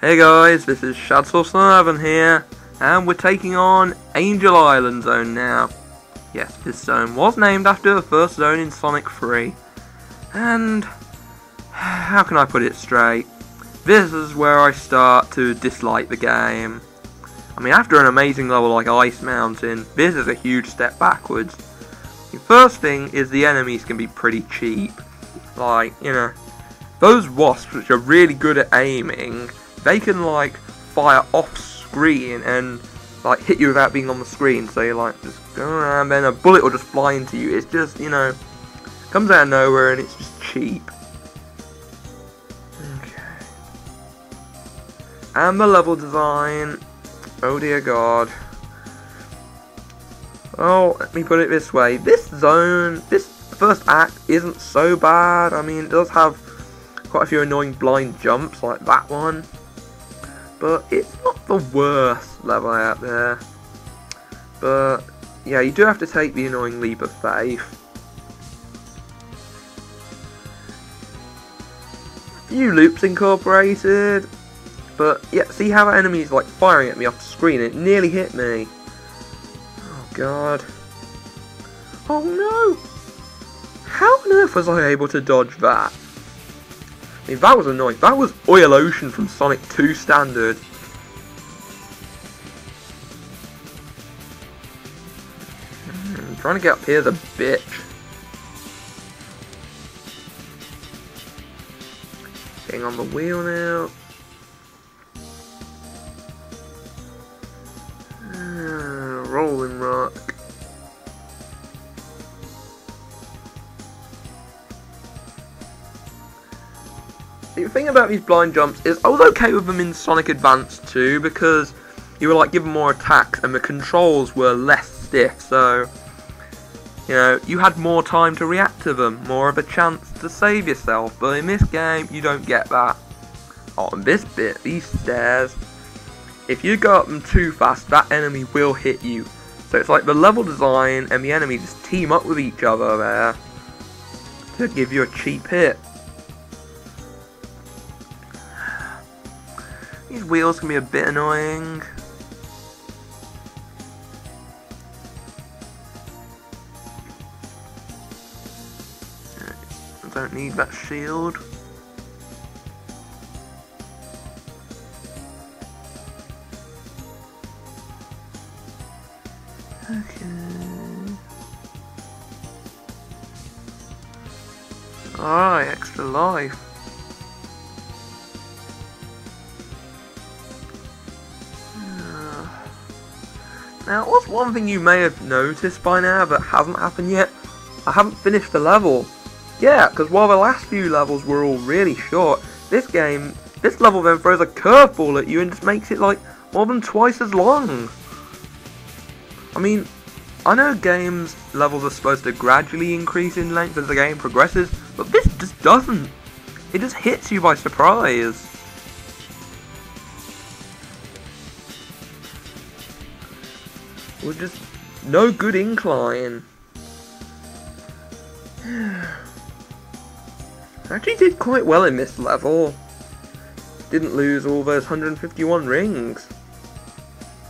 Hey guys, this is Shadsilvson11 here, and we're taking on Angel Island Zone now. Yes, this zone was named after the first zone in Sonic 3. And, how can I put it straight? This is where I start to dislike the game. I mean, after an amazing level like Ice Mountain, this is a huge step backwards. The first thing is the enemies can be pretty cheap. Like, you know, those wasps which are really good at aiming they can like fire off screen and like hit you without being on the screen. So you're like just going around, then a bullet will just fly into you. It's just you know comes out of nowhere and it's just cheap. Okay. And the level design. Oh dear God. Oh, let me put it this way. This zone, this first act isn't so bad. I mean, it does have quite a few annoying blind jumps like that one but it's not the worst level out there. But yeah, you do have to take the annoying leap of faith. Few loops incorporated, but yeah, see how that enemy is like firing at me off the screen? It nearly hit me. Oh god. Oh no! How on earth was I able to dodge that? I mean, that was annoying. That was Oil Ocean from Sonic 2 Standard. Hmm, trying to get up here is a bitch. Getting on the wheel now. Uh, rolling rock. The thing about these blind jumps is I was okay with them in Sonic Advance 2 because you were like given more attacks and the controls were less stiff so you know you had more time to react to them, more of a chance to save yourself but in this game you don't get that. On this bit, these stairs, if you go up them too fast that enemy will hit you. So it's like the level design and the enemy just team up with each other there to give you a cheap hit. These wheels can be a bit annoying. I don't need that shield. Okay. Alright, extra life. Now, what's one thing you may have noticed by now that hasn't happened yet? I haven't finished the level. Yeah, because while the last few levels were all really short, this game, this level then throws a curveball at you and just makes it like more than twice as long. I mean, I know games levels are supposed to gradually increase in length as the game progresses, but this just doesn't. It just hits you by surprise. With just no good incline. I actually did quite well in this level. Didn't lose all those 151 rings.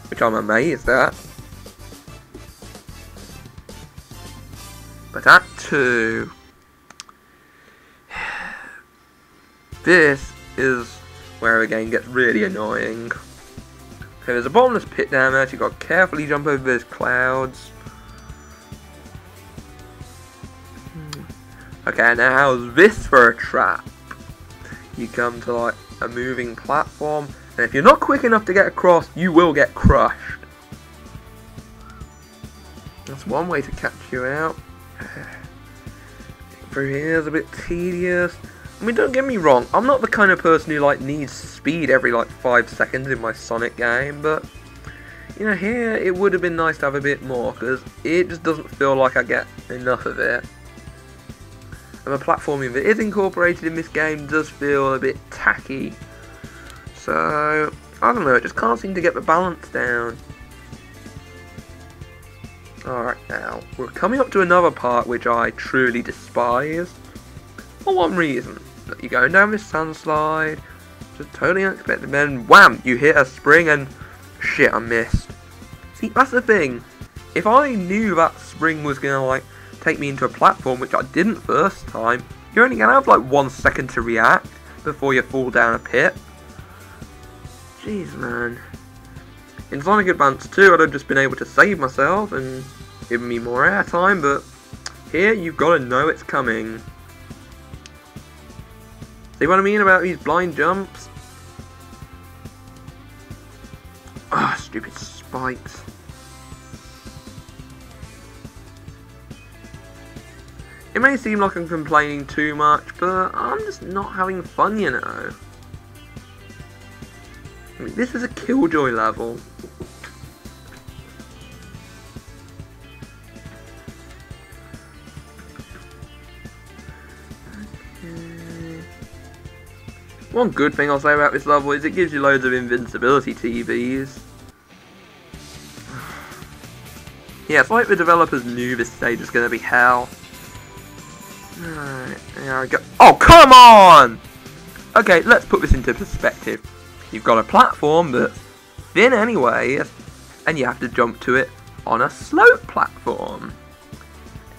Which I'm amazed at. But Act 2... This is where the game gets really annoying. Okay, there's a bottomless pit down there, so you've got to carefully jump over those clouds. Hmm. Okay, now how's this for a trap? You come to like a moving platform, and if you're not quick enough to get across, you will get crushed. That's one way to catch you out. Through here is a bit tedious. I mean, don't get me wrong, I'm not the kind of person who like needs speed every like 5 seconds in my Sonic game, but you know, here it would have been nice to have a bit more, because it just doesn't feel like I get enough of it. And the platforming that is incorporated in this game does feel a bit tacky. So, I don't know, it just can't seem to get the balance down. Alright now, we're coming up to another part which I truly despise. For one reason. You're going down this sand slide, Just totally unexpected. Then wham, you hit a spring and shit, I missed. See, that's the thing. If I knew that spring was gonna like take me into a platform, which I didn't first time, you're only gonna have like one second to react before you fall down a pit. Jeez, man. In Sonic Advance 2, I'd have just been able to save myself and give me more airtime, but here you've got to know it's coming. See what I mean about these blind jumps? Ah, stupid spikes. It may seem like I'm complaining too much, but I'm just not having fun, you know. I mean, this is a Killjoy level. One good thing I'll say about this level is it gives you loads of invincibility TVs. yeah, it's like the developers knew this stage was going to be hell. Alright, there we go. Oh, come on! Okay, let's put this into perspective. You've got a platform that's thin anyway, and you have to jump to it on a slope platform.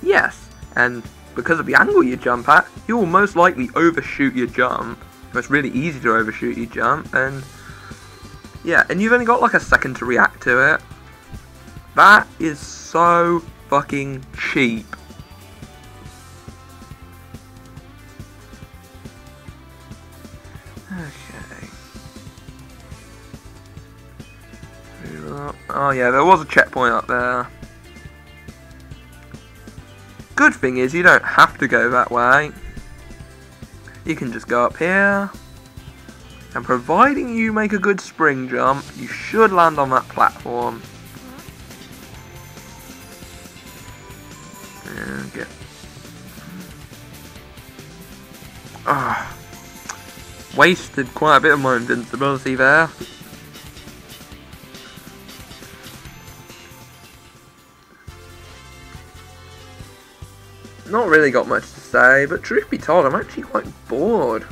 Yes, and because of the angle you jump at, you will most likely overshoot your jump. It's really easy to overshoot your jump, and yeah, and you've only got like a second to react to it. That is so fucking cheap. Oh yeah, there was a checkpoint up there. Good thing is you don't have to go that way. You can just go up here. And providing you make a good spring jump, you should land on that platform. Okay. Ah. Wasted quite a bit of my invincibility there. Not really got much to say, but truth be told, I'm actually quite bored.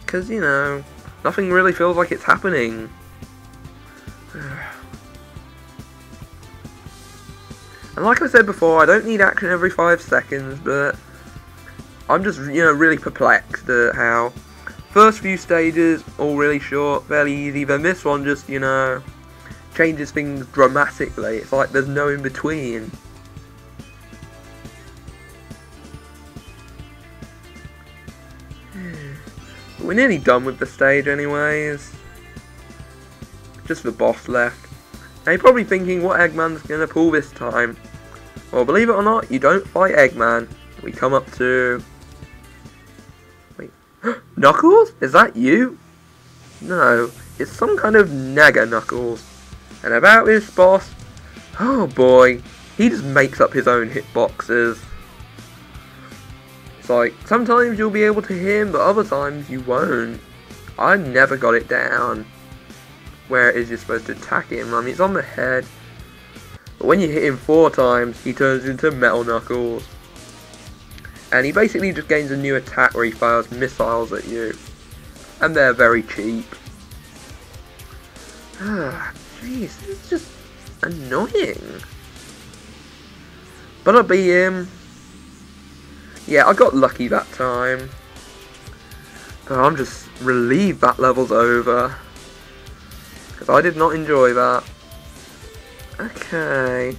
Because, you know, nothing really feels like it's happening. and like I said before, I don't need action every five seconds, but I'm just, you know, really perplexed at how first few stages, all really short, fairly easy, then this one just, you know, changes things dramatically. It's like there's no in We're nearly done with the stage anyways. Just the boss left. Now you're probably thinking what Eggman's going to pull this time. Well, believe it or not, you don't fight Eggman. We come up to... Wait. Knuckles? Is that you? No, it's some kind of Nega Knuckles. And about this boss... Oh boy, he just makes up his own hitboxes. It's like, sometimes you'll be able to hit him, but other times you won't. I never got it down. Where it is you're supposed to attack him. I mean, it's on the head. But when you hit him four times, he turns into Metal Knuckles. And he basically just gains a new attack where he fires missiles at you. And they're very cheap. Ah, jeez, it's just annoying. But I'll be him. Yeah, I got lucky that time. But I'm just relieved that level's over. Because I did not enjoy that. Okay.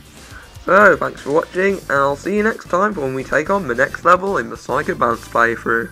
So, thanks for watching, and I'll see you next time for when we take on the next level in the Sonic Advance playthrough.